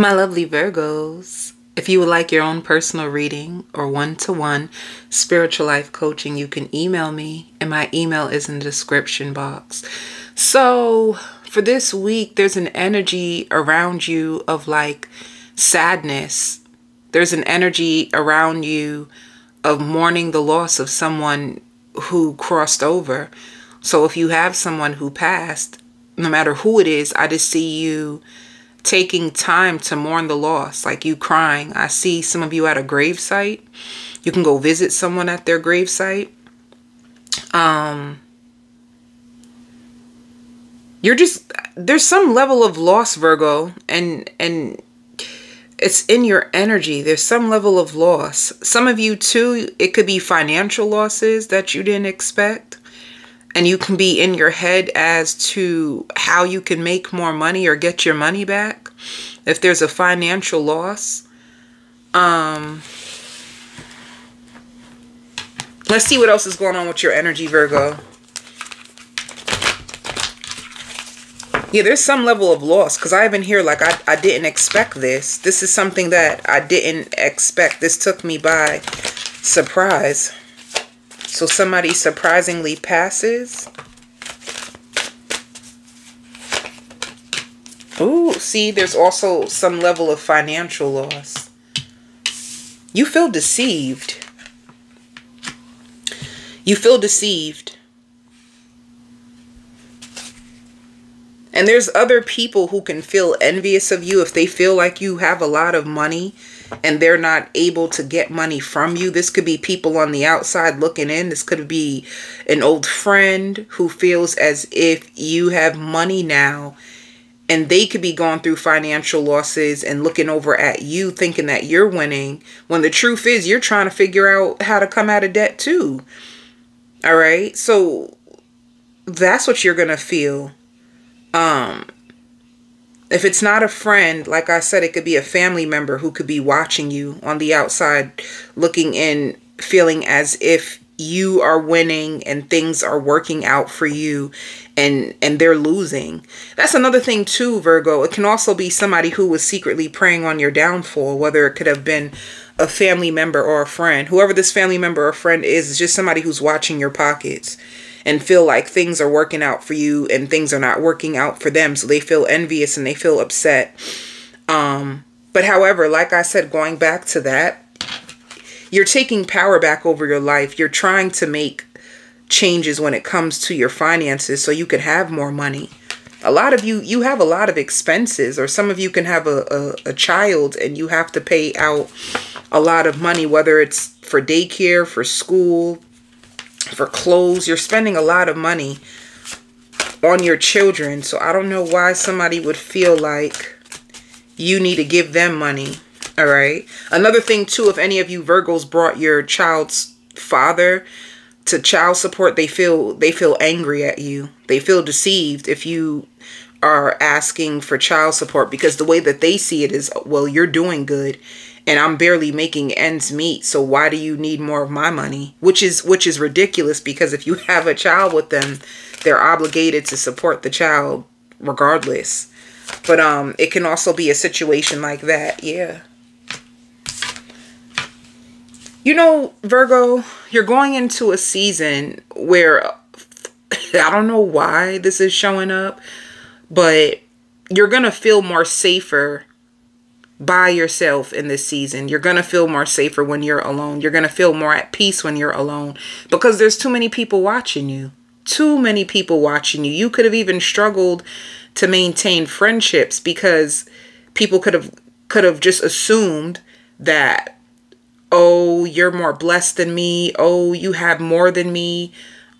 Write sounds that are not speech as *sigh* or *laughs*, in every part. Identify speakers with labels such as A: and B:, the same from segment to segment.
A: My lovely Virgos, if you would like your own personal reading or one to one spiritual life coaching, you can email me, and my email is in the description box. So, for this week, there's an energy around you of like sadness, there's an energy around you of mourning the loss of someone who crossed over. So, if you have someone who passed, no matter who it is, I just see you taking time to mourn the loss, like you crying. I see some of you at a gravesite. You can go visit someone at their gravesite. Um, you're just there's some level of loss, Virgo, and and it's in your energy. There's some level of loss. Some of you too, it could be financial losses that you didn't expect and you can be in your head as to how you can make more money or get your money back if there's a financial loss. Um let's see what else is going on with your energy virgo. Yeah there's some level of loss because i've been here like I, I didn't expect this. This is something that i didn't expect. This took me by surprise so somebody surprisingly passes. Ooh, see, there's also some level of financial loss. You feel deceived. You feel deceived. And there's other people who can feel envious of you if they feel like you have a lot of money and they're not able to get money from you. This could be people on the outside looking in. This could be an old friend who feels as if you have money now and they could be going through financial losses and looking over at you thinking that you're winning when the truth is you're trying to figure out how to come out of debt too. All right? So that's what you're going to feel. Um if it's not a friend, like I said, it could be a family member who could be watching you on the outside, looking in, feeling as if you are winning and things are working out for you and and they're losing. That's another thing too, Virgo. It can also be somebody who was secretly preying on your downfall, whether it could have been a family member or a friend. Whoever this family member or friend is, is just somebody who's watching your pockets and feel like things are working out for you and things are not working out for them. So they feel envious and they feel upset. Um, but however, like I said, going back to that, you're taking power back over your life. You're trying to make changes when it comes to your finances so you could have more money. A lot of you, you have a lot of expenses, or some of you can have a, a, a child and you have to pay out a lot of money, whether it's for daycare, for school, for clothes. You're spending a lot of money on your children. So I don't know why somebody would feel like you need to give them money. All right. Another thing too, if any of you Virgos brought your child's father to child support, they feel they feel angry at you. They feel deceived if you are asking for child support because the way that they see it is, well, you're doing good and I'm barely making ends meet. So why do you need more of my money? Which is which is ridiculous because if you *laughs* have a child with them, they're obligated to support the child regardless. But um it can also be a situation like that. Yeah. You know, Virgo, you're going into a season where *laughs* I don't know why this is showing up, but you're going to feel more safer by yourself in this season. You're going to feel more safer when you're alone. You're going to feel more at peace when you're alone because there's too many people watching you. Too many people watching you. You could have even struggled to maintain friendships because people could have could have just assumed that oh, you're more blessed than me. Oh, you have more than me.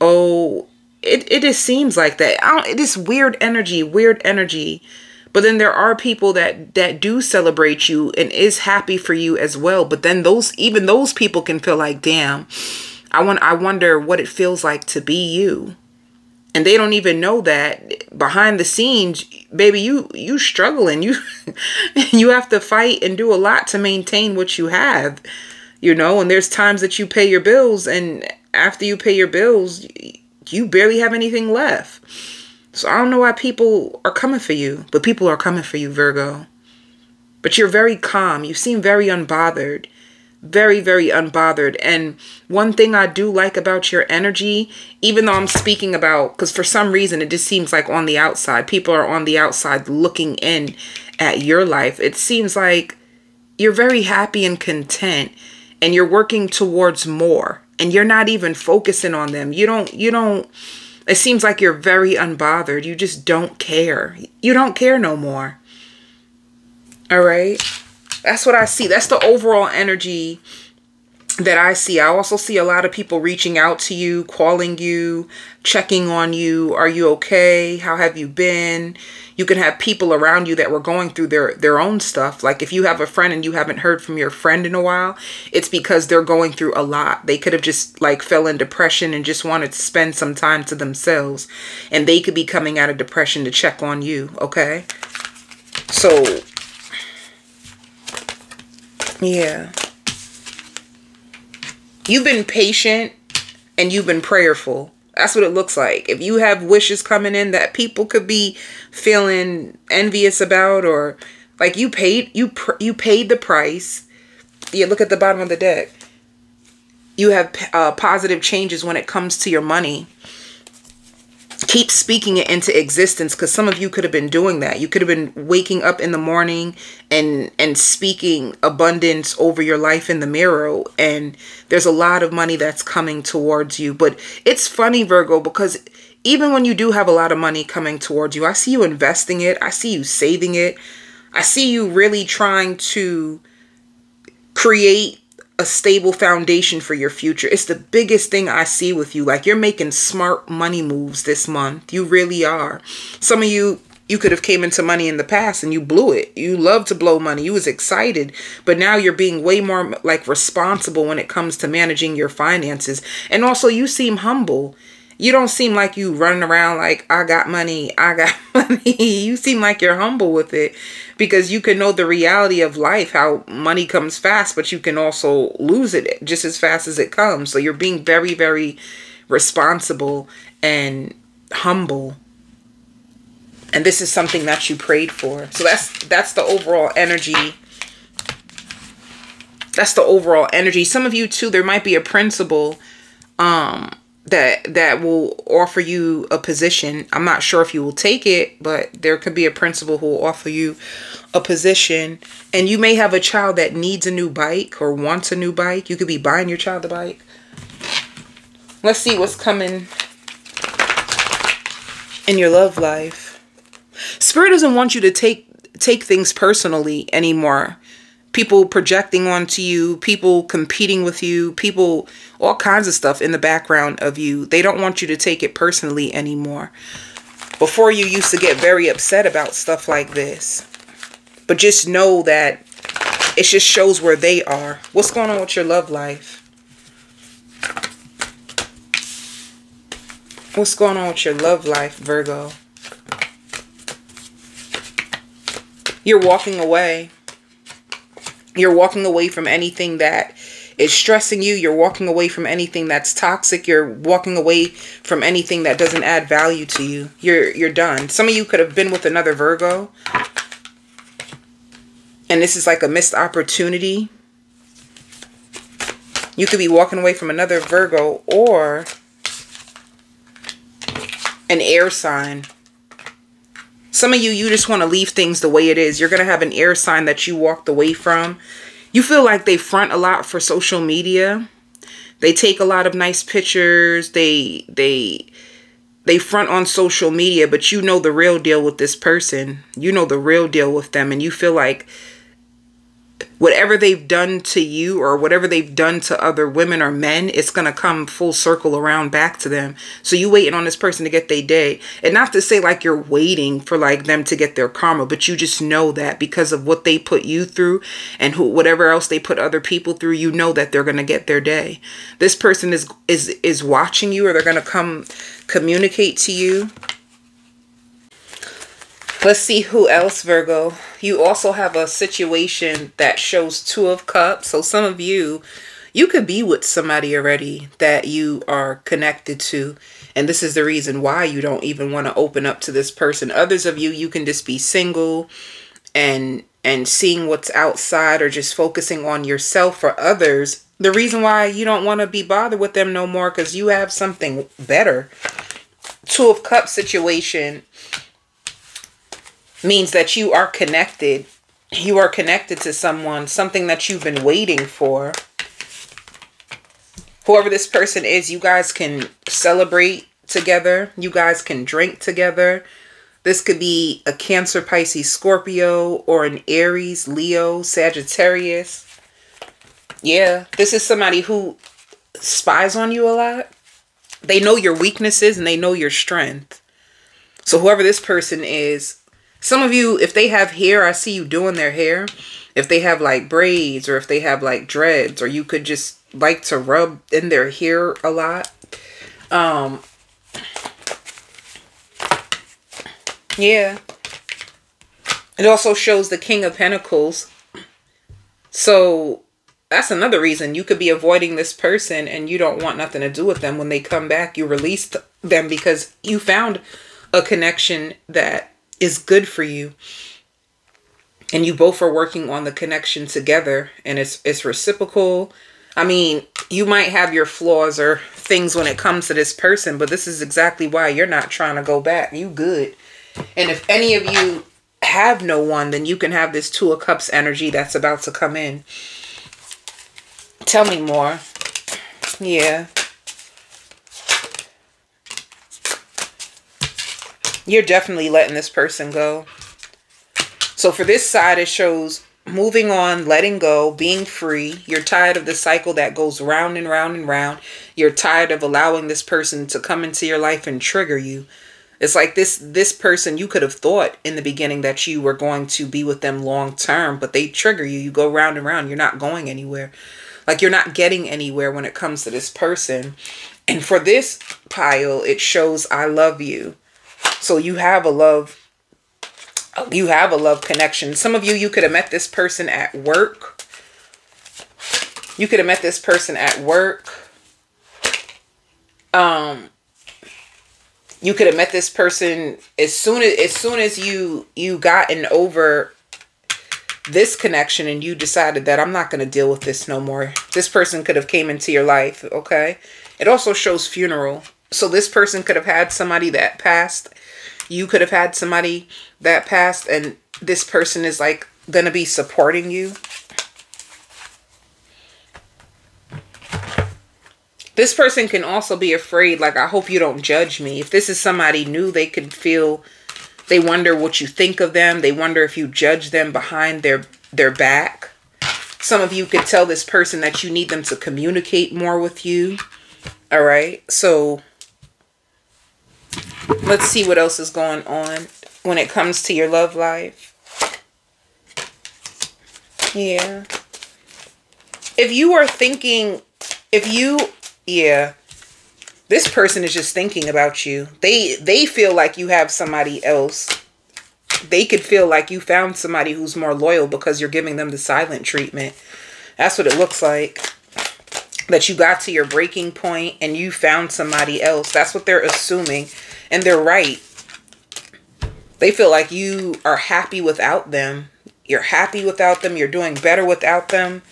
A: Oh, it, it just seems like that. I don't, this weird energy, weird energy but then there are people that that do celebrate you and is happy for you as well. But then those even those people can feel like damn i want i wonder what it feels like to be you. And they don't even know that behind the scenes baby you you struggling. *laughs* You you have to fight and do a lot to maintain what you have you know? And there's times that you pay your bills and after you pay your bills you barely have anything left so I don't know why people are coming for you, but people are coming for you, Virgo. But you're very calm. You seem very unbothered. Very, very unbothered. And one thing I do like about your energy, even though I'm speaking about, because for some reason it just seems like on the outside, people are on the outside looking in at your life. It seems like you're very happy and content and you're working towards more and you're not even focusing on them. You don't, you don't, it seems like you're very unbothered. You just don't care. You don't care no more. All right. That's what I see. That's the overall energy that I see. I also see a lot of people reaching out to you, calling you, checking on you. Are you okay? How have you been? You can have people around you that were going through their their own stuff. Like if you have a friend and you haven't heard from your friend in a while, it's because they're going through a lot. They could have just like fell in depression and just wanted to spend some time to themselves. And they could be coming out of depression to check on you, okay? So yeah. You've been patient and you've been prayerful. That's what it looks like. If you have wishes coming in that people could be feeling envious about or like you paid you you paid the price. You look at the bottom of the deck. You have uh, positive changes when it comes to your money keep speaking it into existence because some of you could have been doing that. You could have been waking up in the morning and and speaking abundance over your life in the mirror and there's a lot of money that's coming towards you. But it's funny virgo because even when you do have a lot of money coming towards you i see you investing it. I see you saving it. I see you really trying to create a stable foundation for your future. It's the biggest thing I see with you. Like you're making smart money moves this month. You really are. Some of you you could have came into money in the past and you blew it. You love to blow money. You was excited, but now you're being way more like responsible when it comes to managing your finances. And also you seem humble. You don't seem like you running around like I got money, I got *laughs* money. you seem like you're humble with it because you can know the reality of life, how money comes fast, but you can also lose it just as fast as it comes. So you're being very, very responsible and humble. And this is something that you prayed for. So that's that's the overall energy that's the overall energy. Some of you too, there might be a principal um that that will offer you a position. I'm not sure if you will take it, but there could be a principal who will offer you a position and you may have a child that needs a new bike or wants a new bike. You could be buying your child a bike. Let's see what's coming in your love life. Spirit doesn't want you to take take things personally anymore people projecting onto you, people competing with you, people, all kinds of stuff in the background of you. They don't want you to take it personally anymore. Before you used to get very upset about stuff like this. But just know that it just shows where they are. What's going on with your love life? What's going on with your love life, Virgo? You're walking away. You're walking away from anything that is stressing you. You're walking away from anything that's toxic. You're walking away from anything that doesn't add value to you. You're you're done. Some of you could have been with another Virgo. And this is like a missed opportunity. You could be walking away from another Virgo or an air sign. Some of you, you just want to leave things the way it is. You're going to have an air sign that you walked away from. You feel like they front a lot for social media. They take a lot of nice pictures. They, they, they front on social media, but you know the real deal with this person. You know the real deal with them. And you feel like whatever they've done to you or whatever they've done to other women or men, it's going to come full circle around back to them. So you waiting on this person to get their day. And not to say like you're waiting for like them to get their karma, but you just know that because of what they put you through and who whatever else they put other people through, you know that they're going to get their day. This person is is is watching you or they're going to come communicate to you Let's see who else, Virgo. You also have a situation that shows two of cups. So some of you, you could be with somebody already that you are connected to. And this is the reason why you don't even want to open up to this person. Others of you, you can just be single and and seeing what's outside or just focusing on yourself or others, the reason why you don't want to be bothered with them no more because you have something better. Two of Cups situation means that you are connected. You are connected to someone, something that you've been waiting for. Whoever this person is, you guys can celebrate together. You guys can drink together. This could be a Cancer, Pisces, Scorpio, or an Aries, Leo, Sagittarius. Yeah, this is somebody who spies on you a lot. They know your weaknesses and they know your strength. So whoever this person is, some of you, if they have hair, I see you doing their hair. If they have like braids or if they have like dreads or you could just like to rub in their hair a lot. Um, yeah. It also shows the King of Pentacles. So that's another reason you could be avoiding this person and you don't want nothing to do with them. When they come back, you release them because you found a connection that is good for you. And you both are working on the connection together and it's it's reciprocal. I mean you might have your flaws or things when it comes to this person but this is exactly why you're not trying to go back. You good. And if any of you have no one then you can have this two of cups energy that's about to come in. Tell me more. Yeah You're definitely letting this person go. So for this side, it shows moving on, letting go, being free. You're tired of the cycle that goes round and round and round. You're tired of allowing this person to come into your life and trigger you. It's like this this person you could have thought in the beginning that you were going to be with them long term, but they trigger you. You go round and round. You're not going anywhere. Like you're not getting anywhere when it comes to this person. And for this pile, it shows I love you. So you have a love you have a love connection. Some of you you could have met this person at work. You could have met this person at work. Um you could have met this person as soon as as soon as you you gotten over this connection and you decided that I'm not going to deal with this no more. This person could have came into your life, okay? It also shows funeral. So this person could have had somebody that passed you could have had somebody that passed and this person is like going to be supporting you. This person can also be afraid, like, I hope you don't judge me. If this is somebody new, they could feel, they wonder what you think of them. They wonder if you judge them behind their, their back. Some of you could tell this person that you need them to communicate more with you. All right. So Let's see what else is going on when it comes to your love life. Yeah. If you are thinking, if you, yeah, this person is just thinking about you. They they feel like you have somebody else. They could feel like you found somebody who's more loyal because you're giving them the silent treatment. That's what it looks like. That you got to your breaking point and you found somebody else. That's what they're assuming. And they're right. They feel like you are happy without them. You're happy without them. You're doing better without them.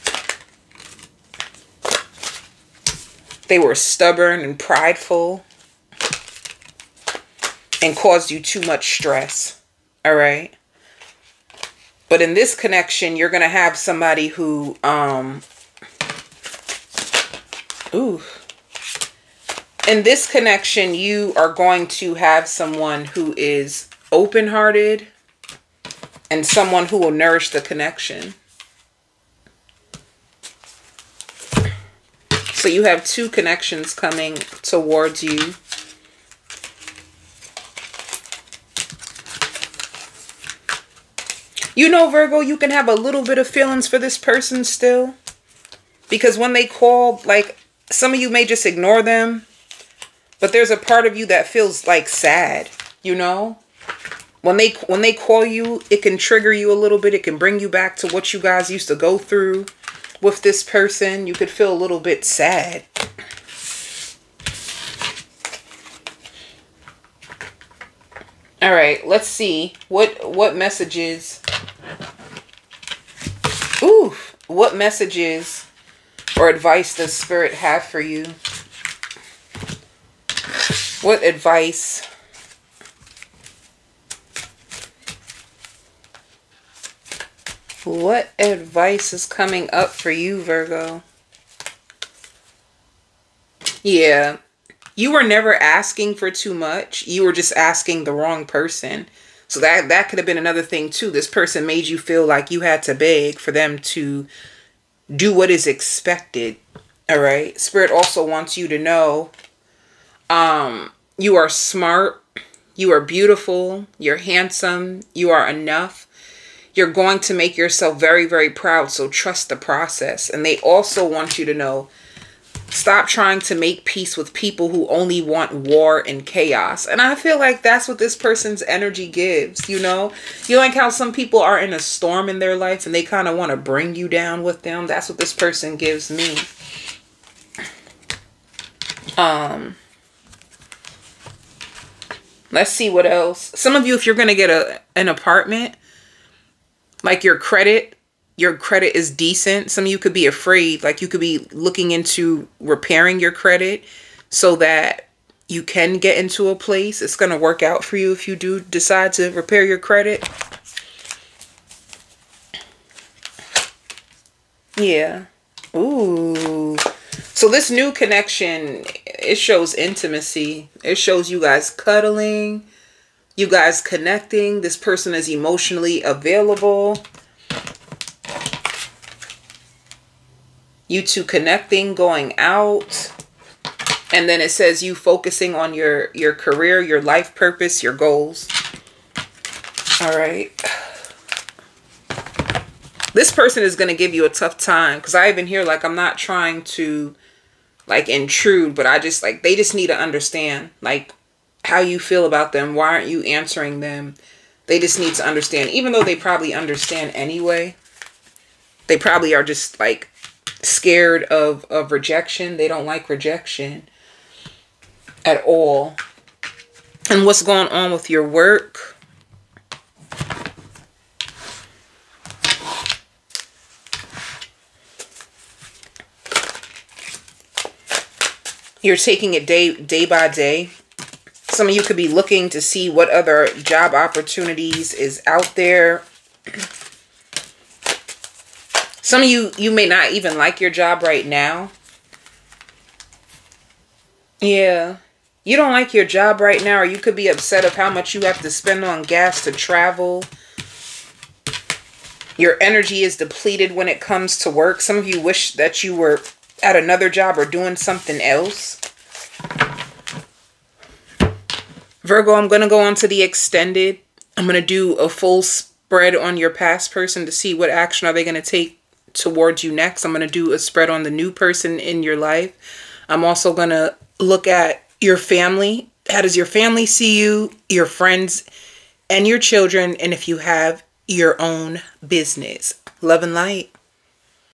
A: They were stubborn and prideful and caused you too much stress. All right. But in this connection, you're going to have somebody who, um, ooh, in this connection, you are going to have someone who is open-hearted and someone who will nourish the connection. So you have two connections coming towards you. You know, Virgo, you can have a little bit of feelings for this person still. Because when they call, like, some of you may just ignore them but there's a part of you that feels like sad, you know? When they when they call you, it can trigger you a little bit. It can bring you back to what you guys used to go through with this person. You could feel a little bit sad. All right, let's see. What what messages Oof. what messages or advice does Spirit have for you? What advice What advice is coming up for you, Virgo? Yeah. You were never asking for too much. You were just asking the wrong person. So that that could have been another thing too. This person made you feel like you had to beg for them to do what is expected. All right? Spirit also wants you to know um you are smart, you are beautiful, you're handsome, you are enough you're going to make yourself very, very proud. So trust the process. And they also want you to know stop trying to make peace with people who only want war and chaos. And I feel like that's what this person's energy gives, you know? You like how some people are in a storm in their life and they kind of want to bring you down with them. That's what this person gives me. Um Let's see what else. Some of you if you're going to get a an apartment, like your credit your credit is decent. Some of you could be afraid like you could be looking into repairing your credit so that you can get into a place. It's going to work out for you if you do decide to repair your credit. Yeah. Ooh. So this new connection it shows intimacy it shows you guys cuddling you guys connecting. This person is emotionally available. You two connecting, going out. And then it says you focusing on your, your career, your life purpose, your goals. All right. This person is going to give you a tough time because I even hear like I'm not trying to like intrude, but I just like they just need to understand like how you feel about them. Why aren't you answering them? They just need to understand, even though they probably understand anyway. They probably are just like scared of, of rejection. They don't like rejection at all. And what's going on with your work? You're taking it day day by day. Some of you could be looking to see what other job opportunities is out there. *clears throat* Some of you, you may not even like your job right now. Yeah. You don't like your job right now, or you could be upset of how much you have to spend on gas to travel. Your energy is depleted when it comes to work. Some of you wish that you were at another job or doing something else. Virgo, I'm going to go on to the extended. I'm going to do a full spread on your past person to see what action are they going to take towards you next. I'm going to do a spread on the new person in your life. I'm also going to look at your family. How does your family see you, your friends, and your children, and if you have your own business? Love and light.